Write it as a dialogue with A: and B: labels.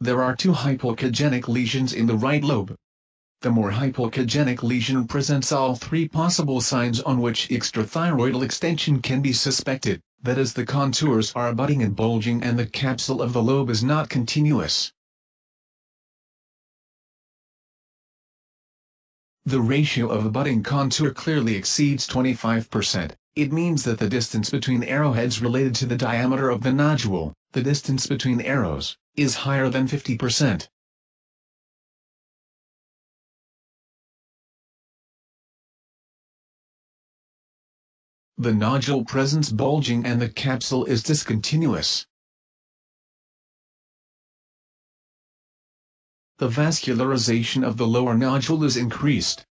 A: there are two hypoechogenic lesions in the right lobe. The more hypoechogenic lesion presents all three possible signs on which extrathyroidal extension can be suspected, that is the contours are abutting and bulging and the capsule of the lobe is not continuous. The ratio of abutting contour clearly exceeds 25%. It means that the distance between arrowheads related to the diameter of the nodule, the distance between arrows, is higher than 50%. The nodule presents bulging and the capsule is discontinuous. The vascularization of the lower nodule is increased,